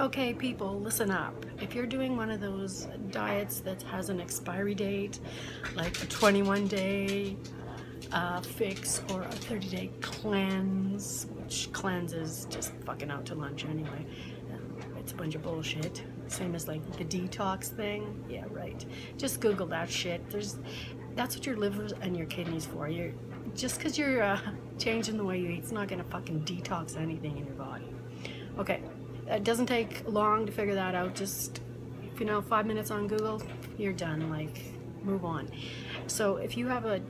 Okay, people, listen up. If you're doing one of those diets that has an expiry date, like a 21 day uh, fix or a 30 day cleanse, which cleanses just fucking out to lunch anyway, um, it's a bunch of bullshit. Same as like the detox thing. Yeah, right. Just Google that shit. There's, that's what your liver and your kidneys for. You're just because you're uh, changing the way you eat, it's not gonna fucking detox anything in your body. Okay. It doesn't take long to figure that out. Just, you know, five minutes on Google, you're done. Like, move on. So if you have a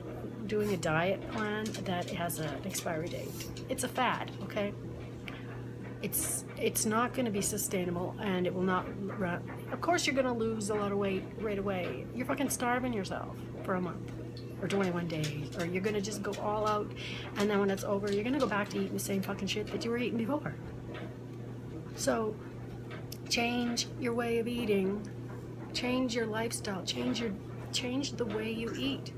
doing a diet plan that has an expiry date, it's a fad, okay? It's it's not going to be sustainable, and it will not. Run. Of course, you're going to lose a lot of weight right away. You're fucking starving yourself for a month or 21 days, or you're going to just go all out, and then when it's over, you're going to go back to eating the same fucking shit that you were eating before. So change your way of eating, change your lifestyle, change your change the way you eat.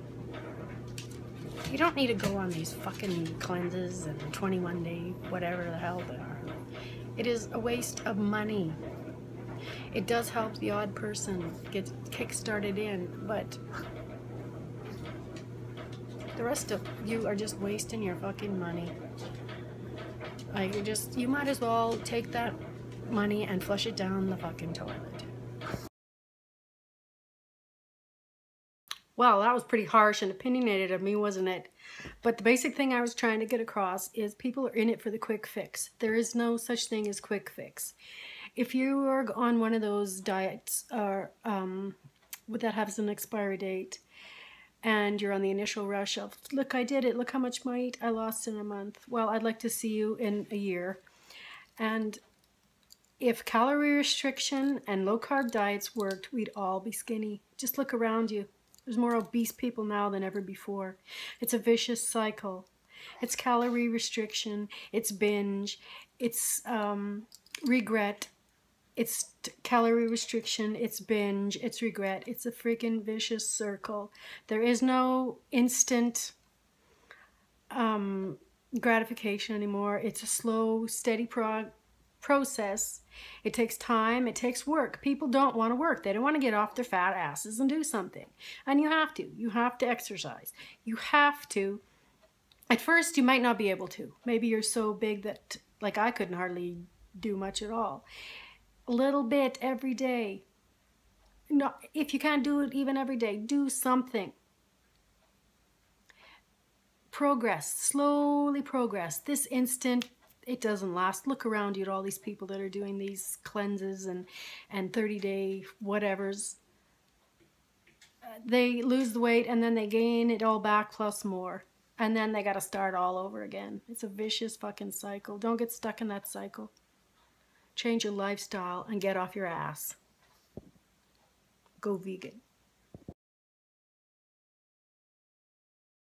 You don't need to go on these fucking cleanses and 21 day whatever the hell they are. It is a waste of money. It does help the odd person get kick-started in, but the rest of you are just wasting your fucking money. Like, you just, you might as well take that money and flush it down the fucking toilet. Well, that was pretty harsh and opinionated of me, wasn't it? But the basic thing I was trying to get across is people are in it for the quick fix. There is no such thing as quick fix. If you are on one of those diets or um, that has an expiry date and you're on the initial rush of, look, I did it, look how much weight I lost in a month. Well, I'd like to see you in a year. And if calorie restriction and low carb diets worked, we'd all be skinny. Just look around you. There's more obese people now than ever before. It's a vicious cycle. It's calorie restriction, it's binge, it's um, regret, it's calorie restriction, it's binge, it's regret. It's a freaking vicious circle. There is no instant um, gratification anymore. It's a slow, steady prog process. It takes time, it takes work. People don't want to work. They don't want to get off their fat asses and do something. And you have to. You have to exercise. You have to. At first, you might not be able to. Maybe you're so big that, like, I couldn't hardly do much at all. A little bit every day. No, if you can't do it even every day, do something. Progress, slowly progress. This instant it doesn't last. Look around you at all these people that are doing these cleanses and, and 30 day whatevers. They lose the weight and then they gain it all back plus more. And then they got to start all over again. It's a vicious fucking cycle. Don't get stuck in that cycle. Change your lifestyle and get off your ass. Go vegan.